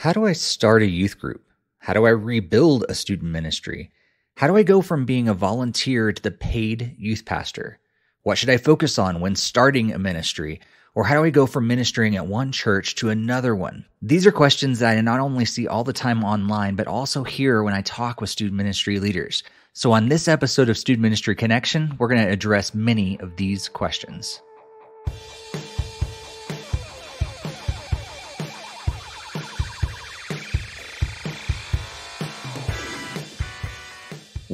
How do I start a youth group? How do I rebuild a student ministry? How do I go from being a volunteer to the paid youth pastor? What should I focus on when starting a ministry? Or how do I go from ministering at one church to another one? These are questions that I not only see all the time online, but also hear when I talk with student ministry leaders. So on this episode of Student Ministry Connection, we're going to address many of these questions.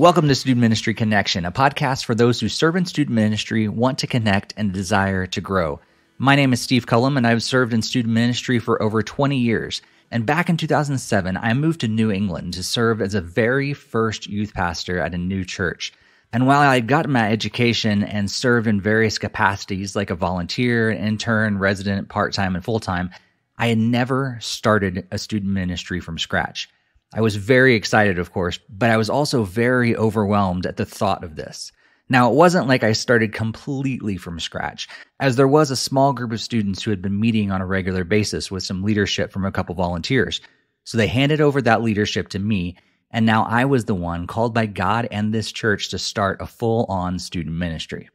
Welcome to Student Ministry Connection, a podcast for those who serve in student ministry, want to connect, and desire to grow. My name is Steve Cullum, and I've served in student ministry for over 20 years. And back in 2007, I moved to New England to serve as a very first youth pastor at a new church. And while I had gotten my education and served in various capacities like a volunteer, intern, resident, part time, and full time, I had never started a student ministry from scratch. I was very excited, of course, but I was also very overwhelmed at the thought of this. Now, it wasn't like I started completely from scratch, as there was a small group of students who had been meeting on a regular basis with some leadership from a couple volunteers. So they handed over that leadership to me, and now I was the one called by God and this church to start a full on student ministry.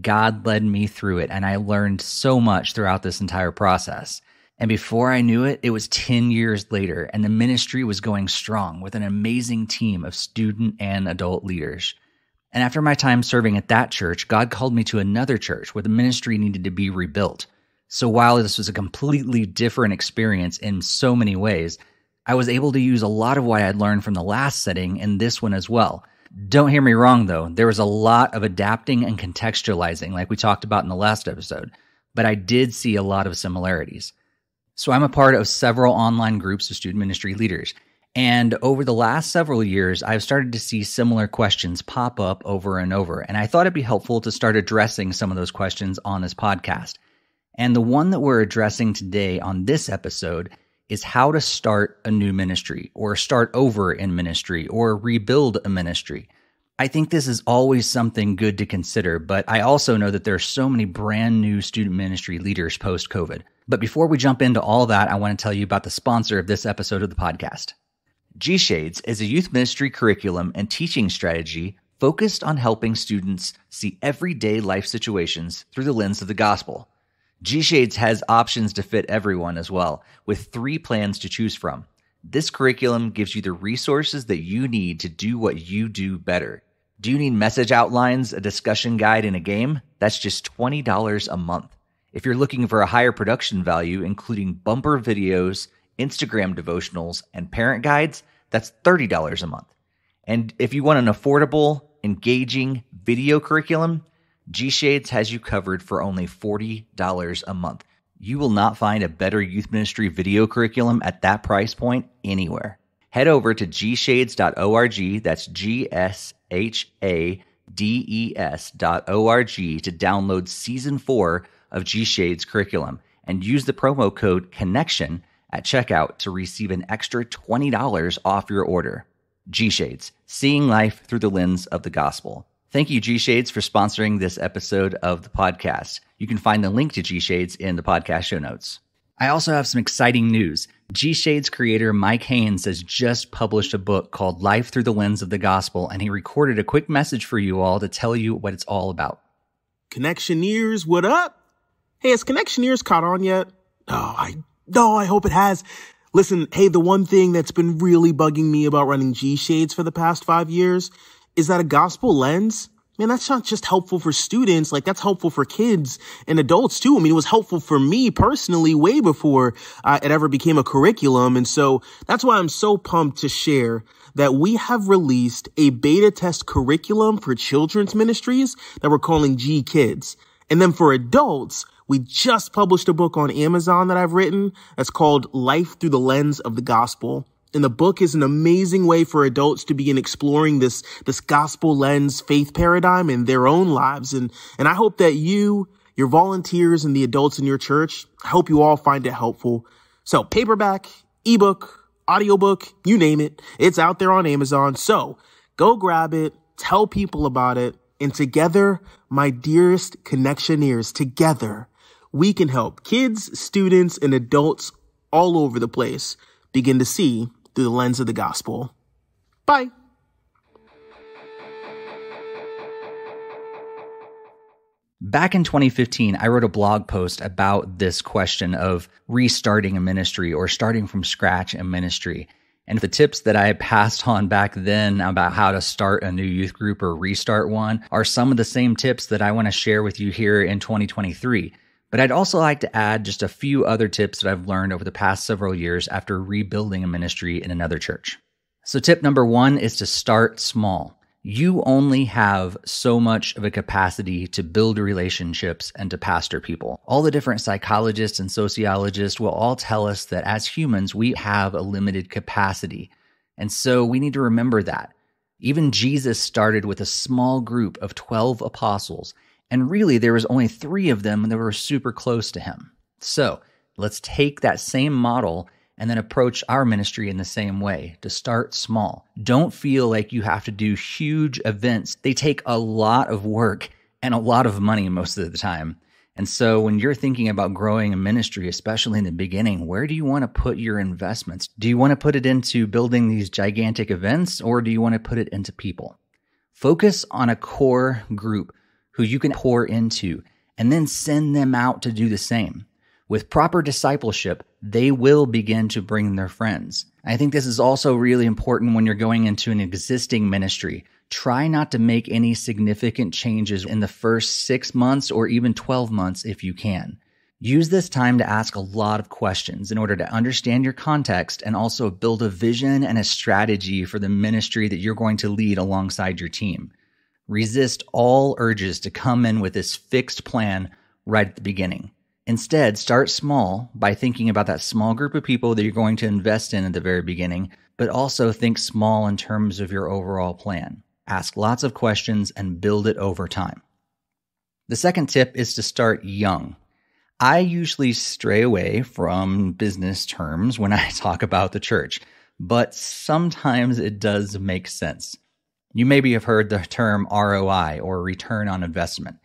God led me through it, and I learned so much throughout this entire process. And before I knew it, it was 10 years later, and the ministry was going strong with an amazing team of student and adult leaders. And after my time serving at that church, God called me to another church where the ministry needed to be rebuilt. So while this was a completely different experience in so many ways, I was able to use a lot of what I had learned from the last setting in this one as well. Don't hear me wrong though, there was a lot of adapting and contextualizing, like we talked about in the last episode, but I did see a lot of similarities. So I'm a part of several online groups of student ministry leaders. And over the last several years, I've started to see similar questions pop up over and over. And I thought it'd be helpful to start addressing some of those questions on this podcast. And the one that we're addressing today on this episode is how to start a new ministry or start over in ministry or rebuild a ministry. I think this is always something good to consider, but I also know that there are so many brand new student ministry leaders post COVID. But before we jump into all that, I want to tell you about the sponsor of this episode of the podcast. G Shades is a youth ministry curriculum and teaching strategy focused on helping students see everyday life situations through the lens of the gospel. G Shades has options to fit everyone as well, with three plans to choose from. This curriculum gives you the resources that you need to do what you do better. Do you need message outlines, a discussion guide, and a game? That's just $20 a month. If you're looking for a higher production value, including bumper videos, Instagram devotionals, and parent guides, that's $30 a month. And if you want an affordable, engaging video curriculum, G Shades has you covered for only $40 a month. You will not find a better youth ministry video curriculum at that price point anywhere. Head over to gshades.org, that's G S H A D E S.org to download season four of G Shade's curriculum and use the promo code CONNECTION at checkout to receive an extra $20 off your order. G Shades, seeing life through the lens of the gospel. Thank you, G Shades, for sponsoring this episode of the podcast. You can find the link to G Shades in the podcast show notes. I also have some exciting news. G Shades creator Mike Haynes has just published a book called Life Through the Lens of the Gospel, and he recorded a quick message for you all to tell you what it's all about. Connectioneers, what up? Hey, has Connectioneers caught on yet? Oh, I, oh, I hope it has. Listen, hey, the one thing that's been really bugging me about running G Shades for the past five years is that a gospel lens, man, that's not just helpful for students. Like that's helpful for kids and adults too. I mean, it was helpful for me personally way before uh, it ever became a curriculum. And so that's why I'm so pumped to share that we have released a beta test curriculum for children's ministries that we're calling G Kids. And then for adults, we just published a book on Amazon that I've written that's called Life Through the Lens of the Gospel. And the book is an amazing way for adults to begin exploring this, this gospel lens faith paradigm in their own lives. And, and I hope that you, your volunteers and the adults in your church, I hope you all find it helpful. So paperback, ebook, audiobook, you name it. It's out there on Amazon. So go grab it, tell people about it. And together, my dearest connectioneers, together, we can help kids, students, and adults all over the place begin to see through the lens of the gospel. Bye. Back in 2015, I wrote a blog post about this question of restarting a ministry or starting from scratch a ministry. And the tips that I passed on back then about how to start a new youth group or restart one are some of the same tips that I want to share with you here in 2023. But I'd also like to add just a few other tips that I've learned over the past several years after rebuilding a ministry in another church. So, tip number one is to start small you only have so much of a capacity to build relationships and to pastor people. All the different psychologists and sociologists will all tell us that as humans, we have a limited capacity. And so we need to remember that. Even Jesus started with a small group of 12 apostles, and really there was only three of them that were super close to him. So let's take that same model and then approach our ministry in the same way to start small. Don't feel like you have to do huge events. They take a lot of work and a lot of money most of the time. And so when you're thinking about growing a ministry, especially in the beginning, where do you want to put your investments? Do you want to put it into building these gigantic events or do you want to put it into people? Focus on a core group who you can pour into and then send them out to do the same. With proper discipleship, they will begin to bring their friends. I think this is also really important when you're going into an existing ministry. Try not to make any significant changes in the first six months or even 12 months if you can. Use this time to ask a lot of questions in order to understand your context and also build a vision and a strategy for the ministry that you're going to lead alongside your team. Resist all urges to come in with this fixed plan right at the beginning. Instead, start small by thinking about that small group of people that you're going to invest in at the very beginning, but also think small in terms of your overall plan. Ask lots of questions and build it over time. The second tip is to start young. I usually stray away from business terms when I talk about the church, but sometimes it does make sense. You maybe have heard the term ROI or return on investment.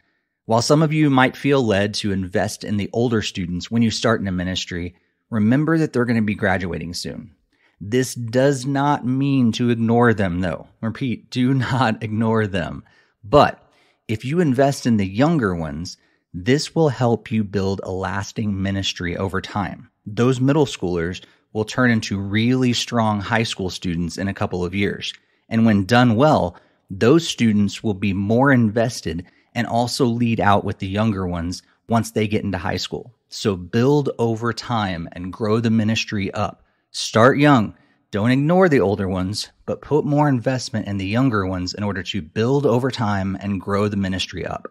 While some of you might feel led to invest in the older students when you start in a ministry, remember that they're going to be graduating soon. This does not mean to ignore them, though. Repeat, do not ignore them. But if you invest in the younger ones, this will help you build a lasting ministry over time. Those middle schoolers will turn into really strong high school students in a couple of years. And when done well, those students will be more invested and also lead out with the younger ones once they get into high school. So build over time and grow the ministry up. Start young. Don't ignore the older ones, but put more investment in the younger ones in order to build over time and grow the ministry up.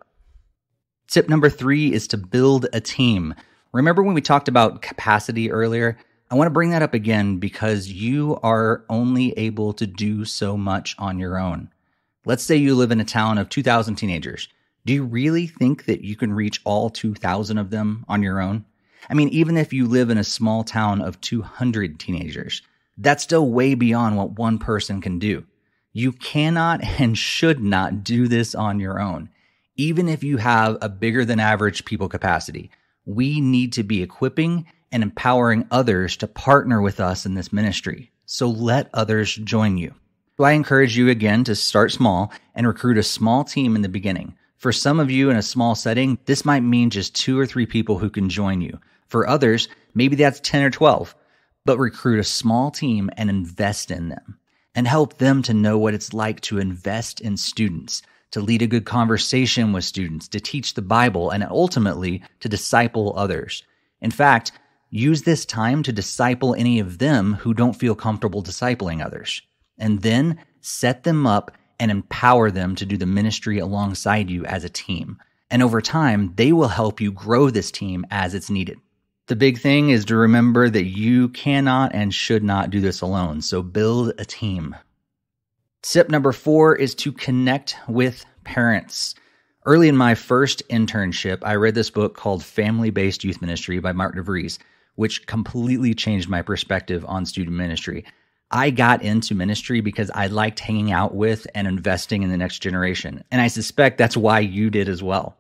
Tip number three is to build a team. Remember when we talked about capacity earlier? I want to bring that up again because you are only able to do so much on your own. Let's say you live in a town of 2,000 teenagers. Do you really think that you can reach all 2,000 of them on your own? I mean, even if you live in a small town of 200 teenagers, that's still way beyond what one person can do. You cannot and should not do this on your own. Even if you have a bigger than average people capacity, we need to be equipping and empowering others to partner with us in this ministry. So let others join you. So I encourage you again to start small and recruit a small team in the beginning. For some of you in a small setting, this might mean just two or three people who can join you. For others, maybe that's 10 or 12. But recruit a small team and invest in them and help them to know what it's like to invest in students, to lead a good conversation with students, to teach the Bible, and ultimately to disciple others. In fact, use this time to disciple any of them who don't feel comfortable discipling others. And then set them up and empower them to do the ministry alongside you as a team. And over time, they will help you grow this team as it's needed. The big thing is to remember that you cannot and should not do this alone. So build a team. Tip number four is to connect with parents. Early in my first internship, I read this book called Family Based Youth Ministry by Mark DeVries, which completely changed my perspective on student ministry. I got into ministry because I liked hanging out with and investing in the next generation. And I suspect that's why you did as well.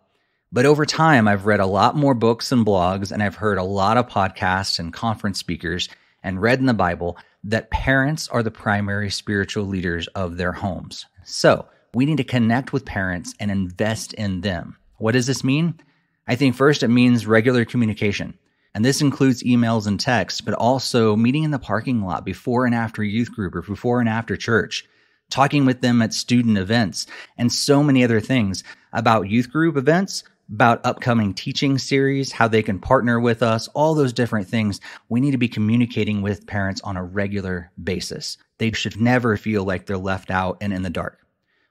But over time, I've read a lot more books and blogs, and I've heard a lot of podcasts and conference speakers. and read in the Bible that parents are the primary spiritual leaders of their homes. So we need to connect with parents and invest in them. What does this mean? I think first it means regular communication. And this includes emails and texts, but also meeting in the parking lot before and after youth group or before and after church, talking with them at student events, and so many other things about youth group events, about upcoming teaching series, how they can partner with us, all those different things. We need to be communicating with parents on a regular basis. They should never feel like they're left out and in the dark.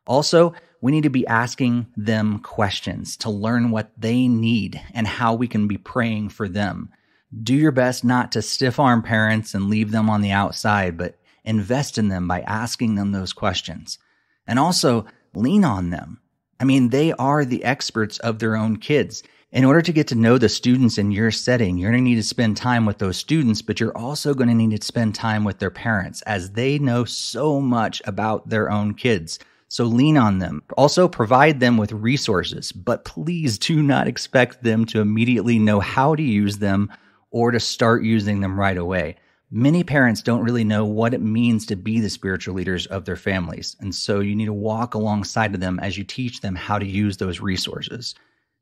Also, we need to be asking them questions to learn what they need and how we can be praying for them. Do your best not to stiff arm parents and leave them on the outside, but invest in them by asking them those questions. And also lean on them. I mean, they are the experts of their own kids. In order to get to know the students in your setting, you're going to need to spend time with those students, but you're also going to need to spend time with their parents as they know so much about their own kids. So lean on them. Also provide them with resources, but please do not expect them to immediately know how to use them or to start using them right away. Many parents don't really know what it means to be the spiritual leaders of their families. And so you need to walk alongside of them as you teach them how to use those resources.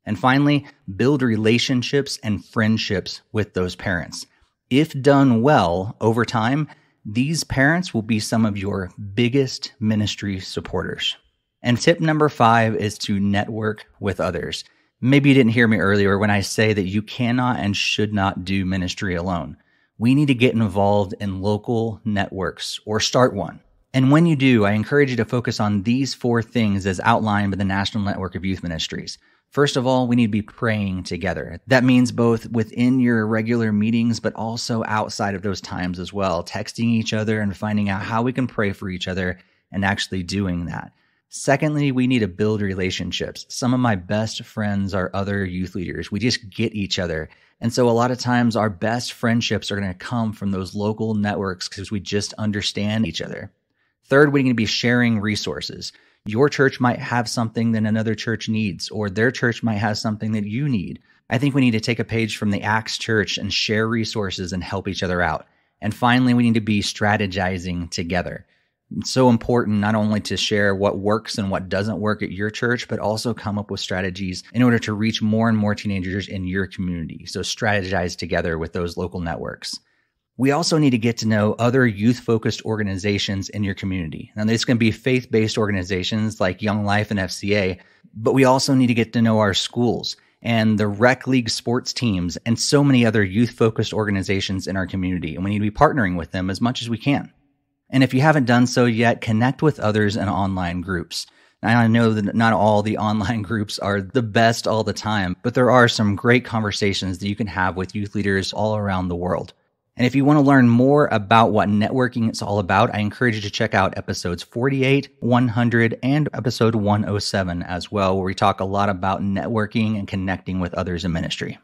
And finally, build relationships and friendships with those parents. If done well over time, these parents will be some of your biggest ministry supporters. And tip number five is to network with others. Maybe you didn't hear me earlier when I say that you cannot and should not do ministry alone. We need to get involved in local networks or start one. And when you do, I encourage you to focus on these four things as outlined by the National Network of Youth Ministries. First of all, we need to be praying together. That means both within your regular meetings, but also outside of those times as well, texting each other and finding out how we can pray for each other and actually doing that. Secondly, we need to build relationships. Some of my best friends are other youth leaders. We just get each other. And so a lot of times our best friendships are going to come from those local networks because we just understand each other. Third, we need to be sharing resources your church might have something that another church needs, or their church might have something that you need. I think we need to take a page from the Acts church and share resources and help each other out. And finally, we need to be strategizing together. It's so important not only to share what works and what doesn't work at your church, but also come up with strategies in order to reach more and more teenagers in your community. So strategize together with those local networks. We also need to get to know other youth focused organizations in your community. Now, this can be faith based organizations like Young Life and FCA, but we also need to get to know our schools and the rec league sports teams and so many other youth focused organizations in our community. And we need to be partnering with them as much as we can. And if you haven't done so yet, connect with others in online groups. I know that not all the online groups are the best all the time, but there are some great conversations that you can have with youth leaders all around the world. And if you want to learn more about what networking is all about, I encourage you to check out episodes 48, 100, and episode 107 as well, where we talk a lot about networking and connecting with others in ministry.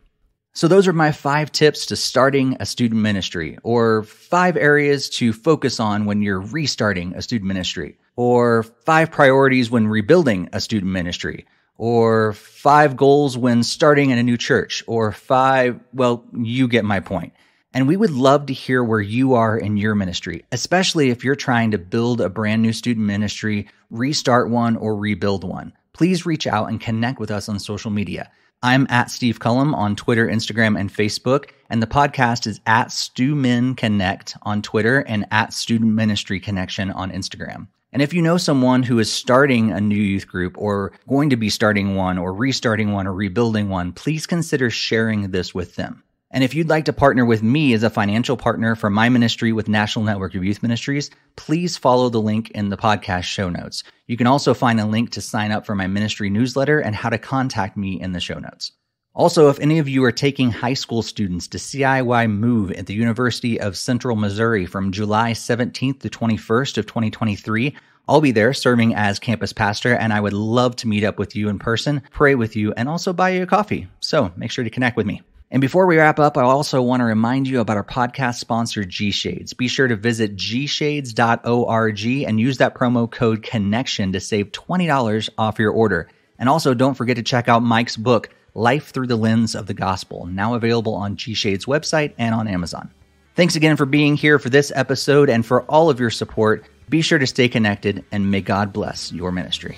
So those are my five tips to starting a student ministry, or five areas to focus on when you're restarting a student ministry, or five priorities when rebuilding a student ministry, or five goals when starting in a new church, or five, well, you get my point. And we would love to hear where you are in your ministry, especially if you're trying to build a brand new student ministry, restart one, or rebuild one. Please reach out and connect with us on social media. I'm at Steve Cullum on Twitter, Instagram, and Facebook. And the podcast is at Stu Min Connect on Twitter and at Student Ministry Connection on Instagram. And if you know someone who is starting a new youth group or going to be starting one or restarting one or rebuilding one, please consider sharing this with them. And if you'd like to partner with me as a financial partner for my ministry with National Network of Youth Ministries, please follow the link in the podcast show notes. You can also find a link to sign up for my ministry newsletter and how to contact me in the show notes. Also, if any of you are taking high school students to CIY Move at the University of Central Missouri from July 17th to 21st of 2023, I'll be there serving as campus pastor, and I would love to meet up with you in person, pray with you, and also buy you a coffee. So make sure to connect with me. And before we wrap up, I also want to remind you about our podcast sponsor, G Shades. Be sure to visit gshades.org and use that promo code connection to save $20 off your order. And also don't forget to check out Mike's book, Life Through the Lens of the Gospel, now available on G Shades website and on Amazon. Thanks again for being here for this episode and for all of your support. Be sure to stay connected and may God bless your ministry.